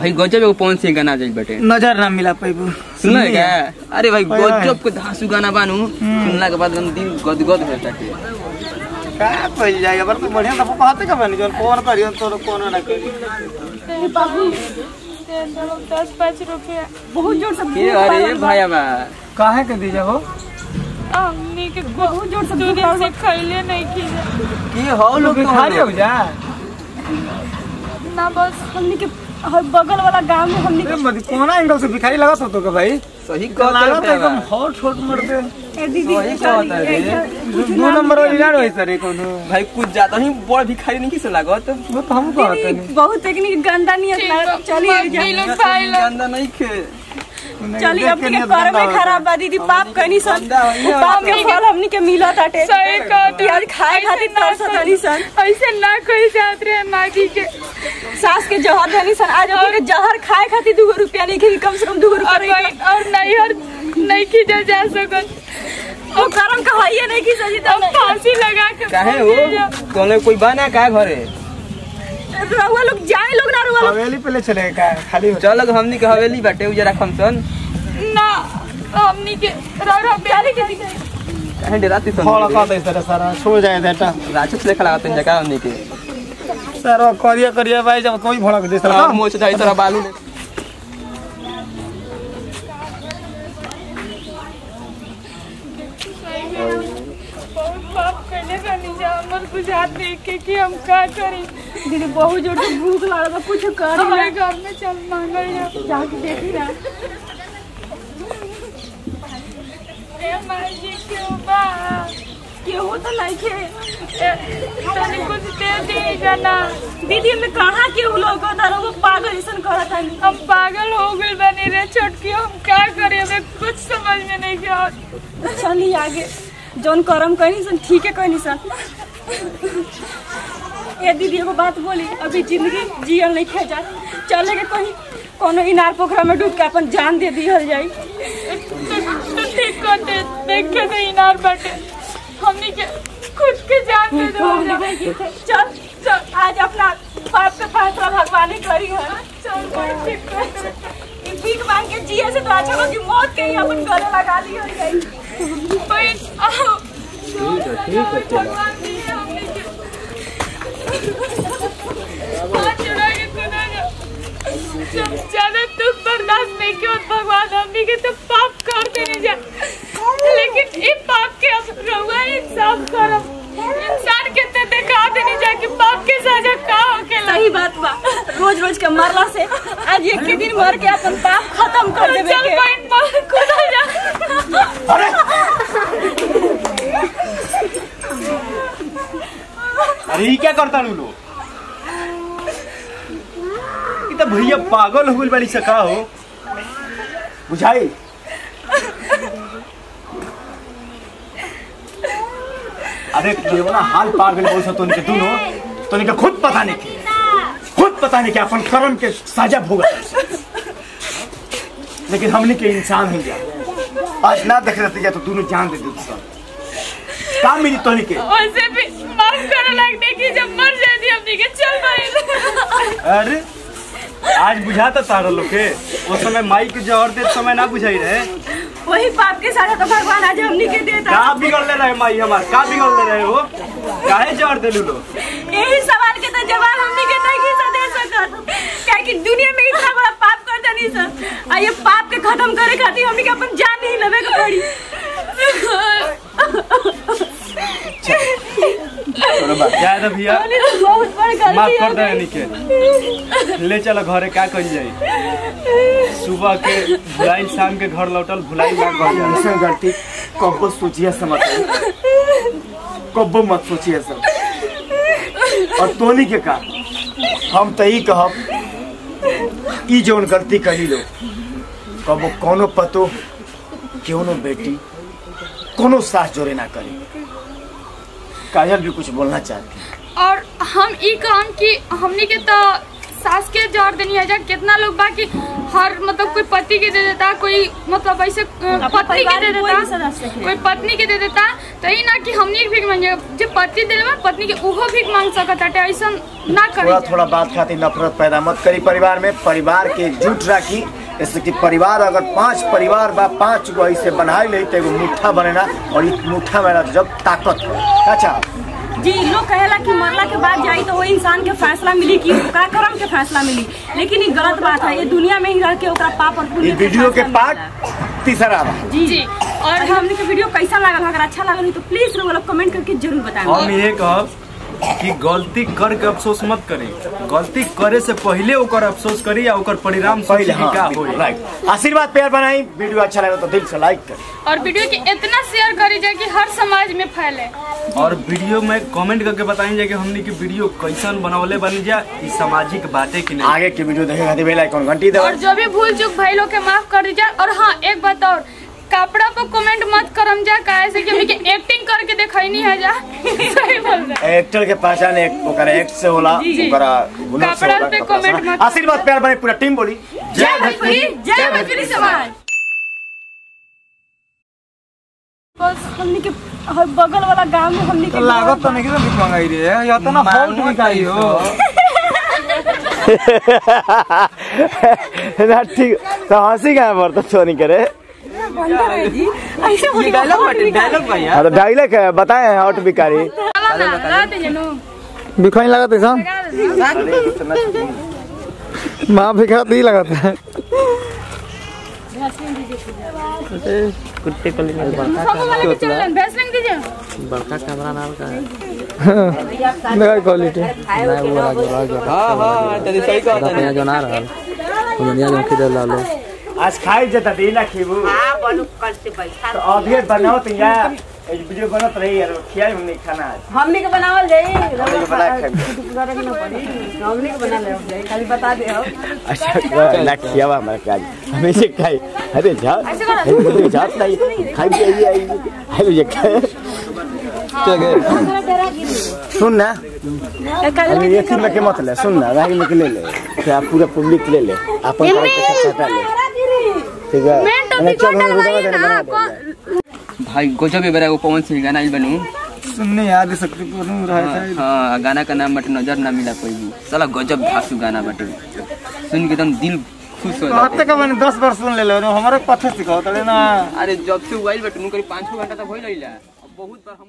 भाई गजब एगो पवन सिंह गाना जाई बटे नज़र ना मिला पैबू सुनला है क्या? अरे भाई। गजब के धांसू गाना बानू। सुनला के बाद एकदम दिल गदगद हो जाता का कइल जाए? अबर तो बढ़िया ना कहते का बनी जोन? फ़ोन करियो तो कौन ना करी बाबू दस पाँच रुपया। बहुत ज़ोर से के अरे भाई बा काहे के दीजा हो? हमनी के बहुत ज़ोर से दो दिन से खैले नहीं खीले की हो लोग तो भिखारी हो जा। ना बस। हमनी के हर बगल वाला गाँव में हमनी ए मत कोना एंगल से भिखारी लागत हो तो के भाई? सही लागत कहत एकदम हॉट छोट मरते। के दीदी सही कहत है। दो नंबर वाली ना रही सर कोनो। भाई कुछ ज़्यादा ही बड़ भिखारी नहीं किसे लागत? वो तो हम कहते नहीं बहुत टेक्निक गंदा नहीं चलिए गंदा नहीं खे। चलिए अपने के कर में खराब बा दीदी पाप कनी सन पाप के फल हमनी के मिलत आटे सही कहत आज खाए खातिर तरसत हनी सन। ऐसे ना कोई जात माजी के। सास के जहर देनी सन। आज हमनी के जहर खाए खातिर दूगो रुपया नहीं खेली कम से कम दूगो रुपया और नहीं वही- और नहीं और नहीं खींचा जा सकत। करम कहवाइए नहीं की सजी अब फांसी लगा के काहे हो? जा। कोई बना का घरे? रहुआ लोग जाए लोग ना रहुआ हवेली पे चले का खाली चल हमनी के हवेली बाटे उजरा फ़ंक्शन ना हमनी के रौरा प्यारे के दिखाई काहे डराती सन। फल का दे सर सारा छो जाए देटा राक्षस लेखा लागत है जगह हमनी के। सर करिया करिया भाई जब कोई भड़क दे सर मोच जाई तोरा बालू ले। बहुत पाप करने का हमर बुझात देख के कि हम का करी। दीदी बहुत ज़ोर से भूख लागल बा कुछ कर हमारे घर में चल मांगल जा जाके देखी क्यों बा केहू तो नहीं तनी कुछ दे दी जाना। दीदी में कहाँ केहू लोग वो पागल ऐसन करत हनी हम पागल हो बनी रे छोटकी हम क्या करें? हमें कुछ समझ में नहीं चली आगे। जौन करम कहनी सन ठीक है कहनी सन। ये दीदी, एगो बात बोली, अभी ज़िंदगी जियल नहीं खे जा चले के कहीं कोनो इनार पोखरा में डूब के अपन जान दे दिहल जाई इनार के खुद के जान दे दो चल चल आज अपना पाप का फैसला भगवान ही करी है, चल। भीख मांग के जिए से तो अच्छा मौत के ही अपन गले लगा ली हो ठीक है ठीक है जब ज़्यादा दुख बर्दाश्त नहीं किया भगवान हमनी के तो पाप कर देने जा लेकिन ये पाप के अब रहुआ इंसाफ करम इंसान के तो दिखा देने जा कि पाप के सजा का होकेला सही बात बा। रोज रोज के मरला से आज एक ही दिन मर के अपन पाप खत्म कर देवे के कोई मर खुदा जा ई क्या करता नु लोग तो भैया पागल हो गइल बड़ी सका हो। बुझाई? अरे केवना हाल पागल बोल सो तोनी के दुनो तोनी के खुद पता नहीं के। खुद पता नहीं के अपन कर्म के साजा भोगा। लेकिन हमने के इंसान हो गया आज ना देख रहे थे तो दोनों जान दे दे सब का मिली तोनी के। वैसे भी माफ़ करे लगने की जब मर जाती हमनी के चल भाई। अरे आज बुझाता तारा लोग के उस समय माई के जहर दे समय ना बुझाई रहे। वही पाप के साथ तो भगवान आज हमनी के देता का बिगड़ले रहे माई हमार? का बिगड़ले रहे हो काहे जहर देलू लो यही सवाल के तो जवाब हमनी के नहीं से दे सकत। काहे कि दुनिया में इतना बड़ा पाप कर देनी सर। आ ये पाप के खत्म करे खातिर हमनी के अपन जान नहीं लेवे के पड़ी। जाए तो भैया। तो बहुत बड़ माफ़ कर दे गई ले चलो घरे का करी जाई। सुबह के भुलाई शाम के घर लौटल भुलाई गलती कब्बो सोचिए समझ कब्बो मत सोचिए सब और तोनी के का? हम तो ही कहब ई जौन गलती कही लो। कबो कोनो पतो क्यों बेटी कोनो सास जोरे ना करी। काजल भी कुछ बोलना चाहती है। और हम ई कहम कि हमनी के तो सास के जहर देनी है जा कितना लोग बाकी हर मतलब कोई पति के दे देता कोई मतलब ऐसे पत्नी के दे भी देता कोई पत्नी के दे देता तो ई ना कि हमनी भीख मांगे जो पति दे देवा पत्नी के उहो भीख मांग सकता है ऐसा ना थोड़ा थोड़ा बात खाती नफरत पैदा मत करी परिवार में परिवार के जुट राखी जैसे कि परिवार अगर पाँच परिवार बा पाँच गो ऐसे बनाई ले तो एगो मुठ्ठा बनेला और इस मुठ्ठा में जब ताकत है। अच्छा? जी लोग कहेला कि मरला के बाद जाई तो वो इंसान के फैसला मिली कि ओकरा कर्म के फैसला मिली। लेकिन ये गलत बात है ये दुनिया में ही रह के ओकरा पाप और पुण्य वीडियो के पार्ट तीसरा जी। जी और हमने के वीडियो कैसा लागल? अगर अच्छा लागल तो प्लीज़ लोग लोग कमेंट करके ज़रूर बताएँ हम ये कहब कि गलती करके अफसोस मत करी। गलती करे से पहले ओकर अफसोस करी या ओकर परिणाम पहले हाँ का राइट आशीर्वाद प्यार बनाई वीडियो अच्छा लगा तो दिल से लाइक करें। और वीडियो की इतना शेयर करी जाए कि हर समाज में फैले। और वीडियो में कमेंट करके बताई जाए कि हमने की वीडियो कैसन बनवले बनी जा सामाजिक बातें की आगे की वीडियो देखे खातिर बेल आइकन घंटी दो और जो भी भूल चूक भाई लोग के माफ़ कर दीजिए। और हाँ एक बात और कपड़ा पर कमेंट मत करम जा काहे से कि हमनी के एक्टिंग करके दिखाई है जा। सही बोल रहे एक्टर के पहचान एक ओकरा एक्ट से होला जी। ओकरा हुनर से कपड़ा होला, पे comment मत- आशीर्वाद प्यार बने पूरा टीम बोली। जय भोजपुरी जय भोजपुरी समाज। बस हमने के हर बगल वाला गाँव में हमने के लागत तो नहीं कि मंगाई रे या तो ना फॉल्ट बिकाई हो। ना ठीक तो हँसी कहाँ पड़ता चोरी करे। बंदर है जी ऐसे बोली डायलॉग बाटे डायलॉग भाई हाँ। तो डायलॉग है बताए हॉट बिकारी लगा दीजिए नु। भिखाई लगाते सन लगा दीजिए माँ भिखा दी लगाते हैं। सब वाले के चल वैसलिन दीजिए देखा क्वालिटी हाँ। हाँ तनी सही कहता नहीं आज खाई जता दी ना खीबू तो अभी बनाओ तो यार वीडियो बनत रही यार खियाई हमने खाना आज हमनी के बनावल जाई हमने के बना खाई हमनी के बना ले खाली बता दे हो अच्छा ना खियावा हमारे काज हमें से खाई। अरे जा। अरे जात नहीं। खाई के आई आई। अरे ये खाए सुन ना। अरे ये फ़िल्म के मत ले सुन ना राही में के ले ले। क्या पूरा पब्लिक ले ले। अपन का ले ठीक है। तो हम भाई गजब है बेरा वो पवन सिंह गाना बनू। सुनने याद सकते पूर्ण हाँ गाना का नाम बटे नज़र ना मिला कोई भी। साला गजब धासु गाना बटे। सुन के एकदम दिल खुश हो जाते का मैंने दस बार सुन ले लो हमारे पथे सिखाओ ना। अरे जब से मोबाइल बटे नु करीब पाँच छः घंटा तक हो अब बहुत बार हम